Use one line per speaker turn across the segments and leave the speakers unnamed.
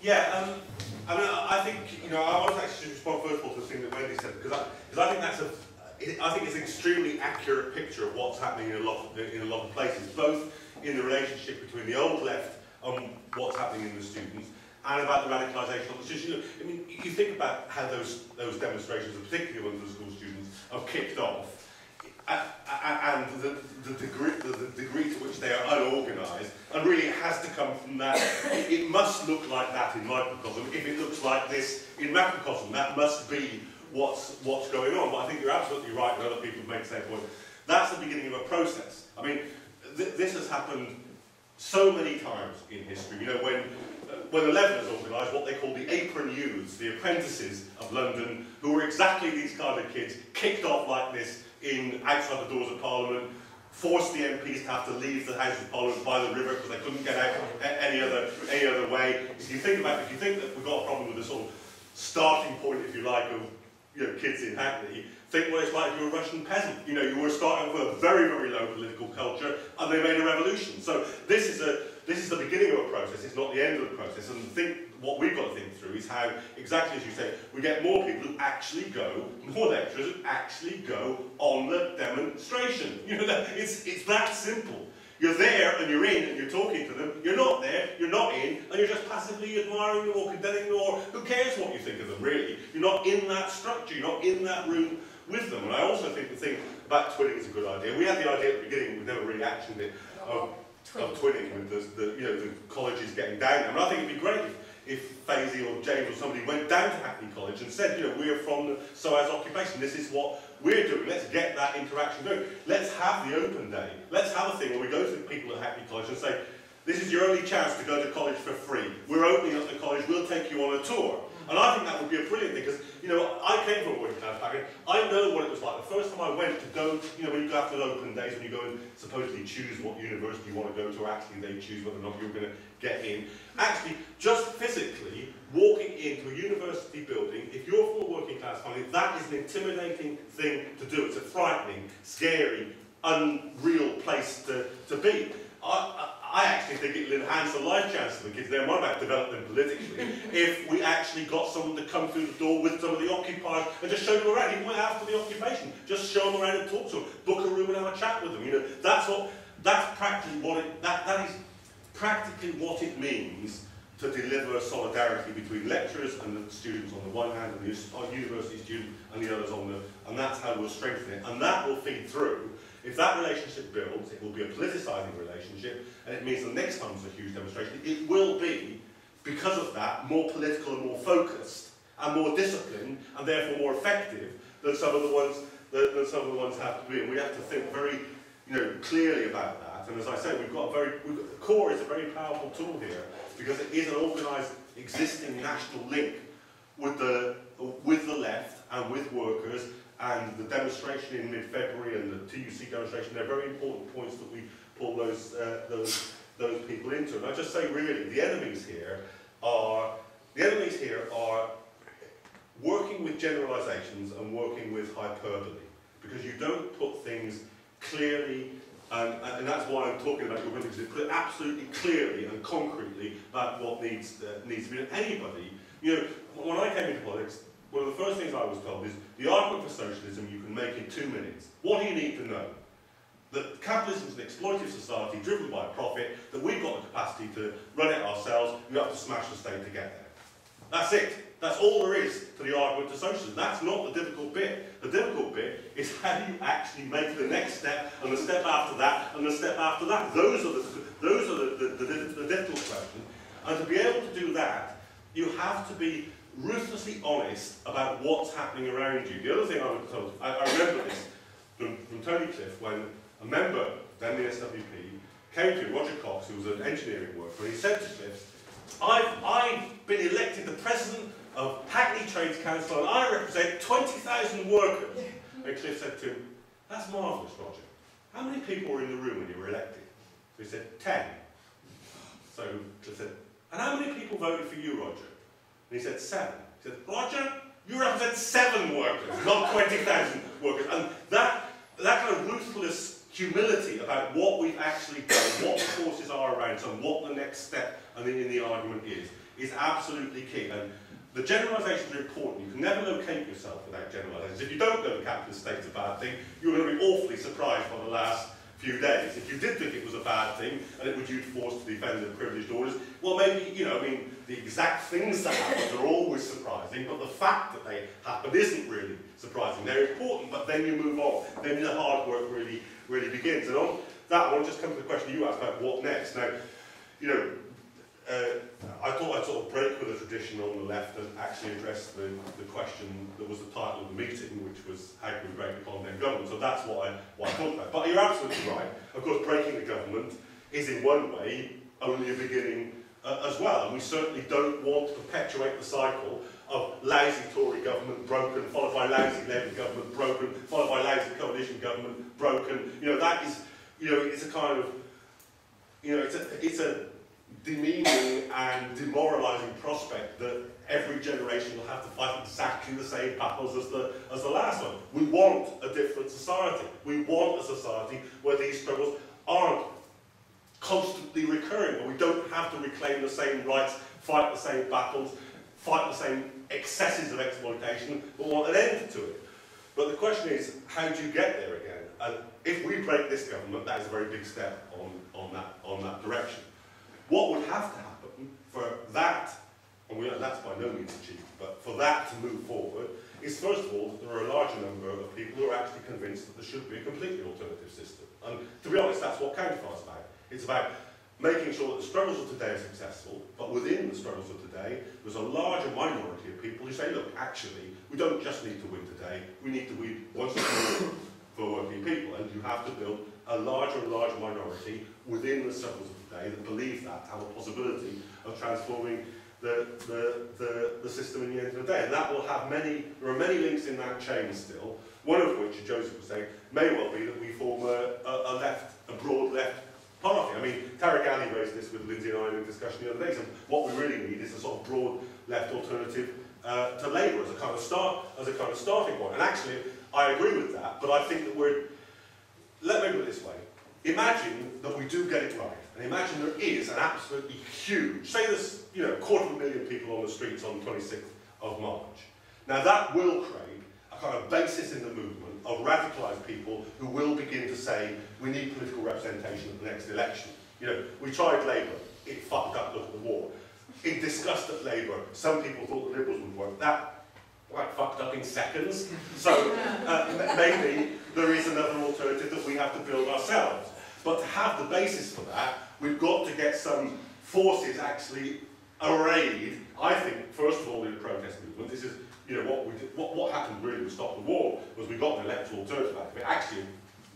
Yeah, um, I mean, I think, you know, I want to actually respond first of all to the thing that Wendy said, because I, because I think that's a, I think it's an extremely accurate picture of what's happening in a lot of, in a lot of places, both in the relationship between the old left and what's happening in the students, and about the radicalisation of the students. You know, I mean, you think about how those, those demonstrations, particularly among the school students, have kicked off, and the, the, degree, the, the degree to which they are unorganised, and really it has to come from that. It, it must look like that in microcosm. If it looks like this in macrocosm, that must be what's, what's going on. But I think you're absolutely right, and other people make the same point. That's the beginning of a process. I mean, th this has happened so many times in history. You know, when uh, when the Levellers organised what they called the apron youths, the apprentices of London, who were exactly these kind of kids, kicked off like this in outside the doors of Parliament, forced the MPs to have to leave the House of Parliament by the river because they couldn't get out any other any other way. If you think about, if you think that we've got a problem with the sort of starting point, if you like, of you know kids in Hackney, think what it's like if you're a Russian peasant. You know, you were starting with a very very low political culture, and they made a revolution. So this is a this is the beginning of a process. It's not the end of the process. And think what we've got to think through is how, exactly as you say, we get more people who actually go, more lecturers who actually go on the demonstration. You know, it's, it's that simple. You're there and you're in and you're talking to them. You're not there, you're not in, and you're just passively admiring them or condemning them or who cares what you think of them, really. You're not in that structure, you're not in that room with them. And I also think the thing about twinning is a good idea. We had the idea at the beginning, we've never really actioned it, of, of twinning with the, the, you know, the colleges getting down there. And I think it'd be great if if Faisy or James or somebody went down to Hackney College and said, you know, we're from the SOAS occupation, this is what we're doing, let's get that interaction going. Let's have the open day. Let's have a thing where we go to the people at Hackney College and say, this is your only chance to go to college for free. We're opening up the college, we'll take you on a tour. And I think that would be a brilliant thing because, you know, I came from a working class background. I know what it was like. The first time I went to go, you know, when you go after the open days, when you go and supposedly choose what university you want to go to, actually they choose whether or not you're going to get in. Actually, just physically walking into a university building, if you're from a working class family, that is an intimidating thing to do. It's a frightening, scary, unreal place to, to be. I, I actually think it will enhance the life chances of the kids. They're more about developing politically if we actually got someone to come through the door with some of the occupiers and just show them around, even after the occupation. Just show them around and talk to them. Book a room and have a chat with them. You know, that's what that's practically what it that, that is practically what it means to deliver solidarity between lecturers and the students on the one hand and the university student and the others on the and that's how we'll strengthen it. And that will feed through if that relationship builds, it will be a politicising relationship, and it means the next time there's a huge demonstration, it will be, because of that, more political and more focused, and more disciplined, and therefore more effective than some of the ones that, some of the ones have to be. And we have to think very, you know, clearly about that. And as I said, we've got very, got, the core is a very powerful tool here because it is an organised, existing national link with the with the left and with workers and the demonstration in mid-February and the TUC demonstration, they're very important points that we pull those, uh, those, those people into. And I just say really, the enemies here are, the enemies here are working with generalizations and working with hyperbole. Because you don't put things clearly, and, and that's why I'm talking about your buildings, put it absolutely clearly and concretely about what needs, uh, needs to be. done. anybody, you know, when I came into politics, one of the first things I was told is the argument for socialism you can make in two minutes. What do you need to know? That capitalism is an exploitative society driven by profit, that we've got the capacity to run it ourselves, we have to smash the state to get there. That's it. That's all there is to the argument to socialism. That's not the difficult bit. The difficult bit is how do you actually make the next step, and the step after that, and the step after that. Those are the, those are the, the, the, the difficult questions. And to be able to do that, you have to be ruthlessly honest about what's happening around you. The other thing I was told, I, I remember this from, from Tony Cliff when a member, then the SWP, came to Roger Cox, who was an engineering worker, and he said to Cliff, I've, I've been elected the president of Hackney Trades Council and I represent 20,000 workers. And Cliff said to him, that's marvellous, Roger. How many people were in the room when you were elected? So he said, 10. So Cliff said, and how many people voted for you, Roger? And he said, seven. He said, Roger, you represent seven workers, not 20,000 workers. And that, that kind of ruthless humility about what we've actually done, what the forces are around us, and what the next step in the, in the argument is, is absolutely key. And the generalisations are important. You can never locate yourself without generalisations. If you don't go to capitalist state's a bad thing, you're going to be awfully surprised by the last few days. If you did think it was a bad thing and it would you forced to defend the privileged orders, well, maybe, you know, I mean, the exact things that happen are always surprising, but the fact that they happened isn't really surprising. They're important, but then you move on. Then the hard work really, really begins. And on that, to just come to the question you asked about what next. Now, you know, uh, I thought I'd sort of break with the tradition on the left and actually address the, the question that was the title of the meeting, which was how can we break the ConDem government. So that's what I, what I thought about. But you're absolutely right. Of course, breaking the government is in one way only a beginning uh, as well. And we certainly don't want to perpetuate the cycle of lousy Tory government broken, followed by lousy Labour government broken, followed by lousy coalition government broken. You know, that is, you know, it's a kind of, you know, it's a, it's a demeaning and demoralising prospect that every generation will have to fight exactly the same battles as the, as the last one. We want a different society. We want a society where these struggles aren't constantly recurring, where we don't have to reclaim the same rights, fight the same battles, fight the same excesses of exploitation, but want an end to it. But the question is, how do you get there again? And if we break this government, that is a very big step on, on, that, on that direction. What would have to happen for that, and we, that's by no means achieved, but for that to move forward, is first of all, there are a larger number of people who are actually convinced that there should be a completely alternative system. And to be honest, that's what Counterfire's about. It's about making sure that the struggles of today are successful, but within the struggles of today, there's a larger minority of people who say, look, actually, we don't just need to win today, we need to win once and for all for working people, and you have to build a larger and larger minority within the struggles of today that believe that have a possibility of transforming the, the, the, the system in the end of the day. And that will have many, there are many links in that chain still, one of which, Joseph was saying, may well be that we form a, a, a left, a broad left party. I mean, Tariq Ali raised this with Lindsey and I in a discussion the other day. So what we really need is a sort of broad left alternative uh, to Labour as a kind of start, as a kind of starting point. And actually, I agree with that, but I think that we're, let me put it this way. Imagine that we do get it right. And imagine there is an absolutely huge, say there's, you know, a quarter of a million people on the streets on the 26th of March. Now that will create a kind of basis in the movement of radicalised people who will begin to say we need political representation at the next election. You know, we tried Labour, it fucked up, look at the war. In disgust at Labour, some people thought the Liberals would work. That quite fucked up in seconds. So uh, maybe there is another alternative that we have to build ourselves. But to have the basis for that, we've got to get some forces actually arrayed, I think, first of all, in the protest movement. This is, you know, what we did, what, what happened really to stop the war was we got an electoral out of it. Actually,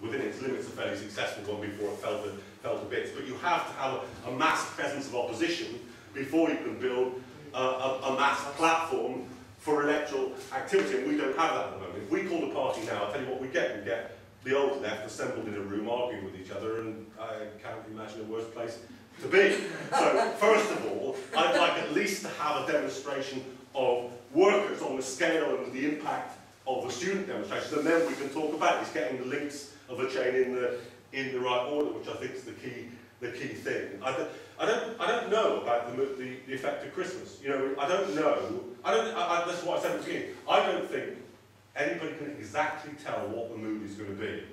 within its limits, a fairly successful one before it fell to, fell to bits. But you have to have a, a mass presence of opposition before you can build a, a, a mass platform for electoral activity, and we don't have that at the moment. If we call the party now, I'll tell you what we get. We get the old left assembled in a room arguing with each other, and I can't imagine a worse place to be. So, first of all, I'd like at least to have a demonstration of workers on the scale and the impact of the student demonstrations, and then we can talk about is getting the links of the chain in the in the right order, which I think is the key the key thing. I, th I don't I don't know about the, the the effect of Christmas. You know, I don't know. I don't. I, I, that's what I said at the beginning. I don't think anybody can exactly tell what the mood is going to be.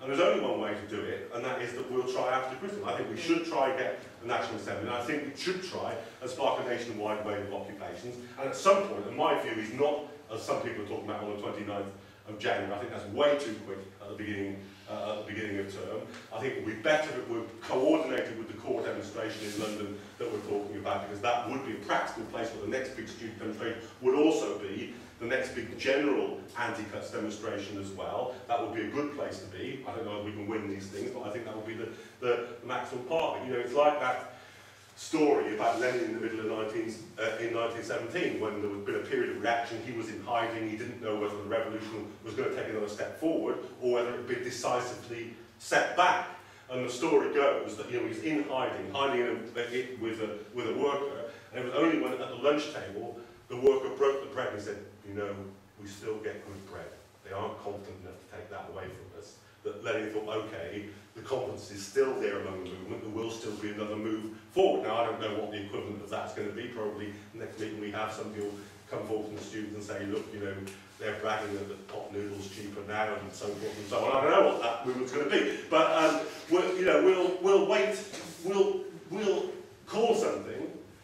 And there's only one way to do it, and that is that we'll try after Christmas. I think we should try and get the National Assembly, and I think we should try and spark a nationwide wave of occupations. And at some point, and my view is not, as some people are talking about on the 29th of January, I think that's way too quick at the beginning, uh, at the beginning of term. I think it would be better if we're coordinated with the core demonstration in London that we're talking about, because that would be a practical place where the next big student demonstration would also be the next big general anti-cuts demonstration as well. That would be a good place to be. I don't know if we can win these things, but I think that would be the, the, maximum part. You know, it's like that story about Lenin in the middle of 19, uh, in 1917 when there had been a period of reaction, he was in hiding, he didn't know whether the revolution was going to take another step forward or whether it would be decisively set back. And the story goes that you know, he's in hiding, hiding in a, with, a, with a worker, and it was only when at the lunch table the worker broke the bread and said, you know, we still get good bread. They aren't confident enough to take that away from us. that Lenin thought, okay, the confidence is still there among the movement, there will still be another move forward. Now, I don't know what the equivalent of that's going to be. Probably next meeting we have some people come forward from the students and say, look, you know, they're bragging that the pot noodle's cheaper now and so forth and so on. I don't know what that movement's going to be, but um, you know, we'll we'll wait, we'll we'll call something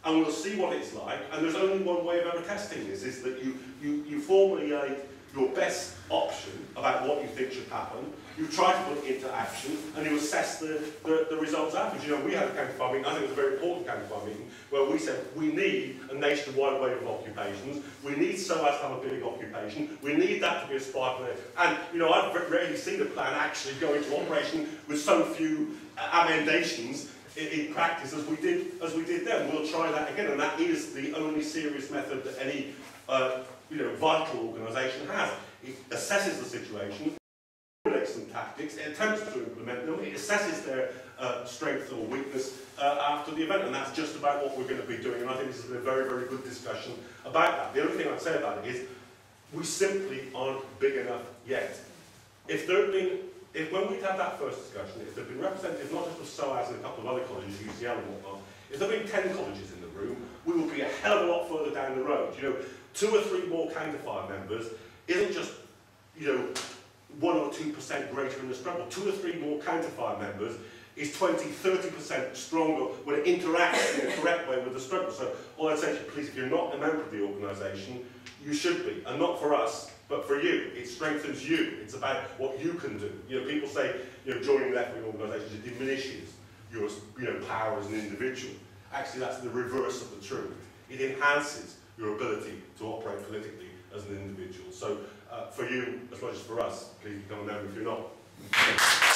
and we'll see what it's like. And there's only one way of ever testing this: is that you you you formulate your best option about what you think should happen. You try to put it into action, and you assess the, the, the results afterwards. You know, we had a Counterfire meeting, I think it was a very important Counterfire meeting, where we said we need a nationwide wave of occupations, we need SOAS to have a big occupation, we need that to be a spark. And, you know, I've rarely seen the plan actually go into operation with so few uh, amendations in, practice as we did as we did then. We'll try that again, and that is the only serious method that any uh, you know, vital organisation has. It assesses the situation, formulates some tactics, it attempts to implement them, it assesses their uh, strength or weakness uh, after the event, and that's just about what we're going to be doing, and I think this has been a very, very good discussion about that. The only thing I'd say about it is, we simply aren't big enough yet. If there had been, if when we'd had that first discussion, if there had been representatives not just of SOAS and a couple of other colleges, UCL and whatnot, if there had been 10 colleges in the room, we would be a hell of a lot further down the road. You know, two or three more counterfire members isn't just, you know, one or two percent greater in the struggle. Two or three more counterfire members is 20, 30% stronger when it interacts in the correct way with the struggle. So all I'd say you, please, if you're not a member of the organisation, you should be. And not for us, but for you. It strengthens you. It's about what you can do. You know, people say, you know, joining left-wing organisations, it diminishes your you know, power as an individual. Actually, that's the reverse of the truth. It enhances your ability to operate politically as an individual. So uh, for you, as much as for us, please become a member if you're not.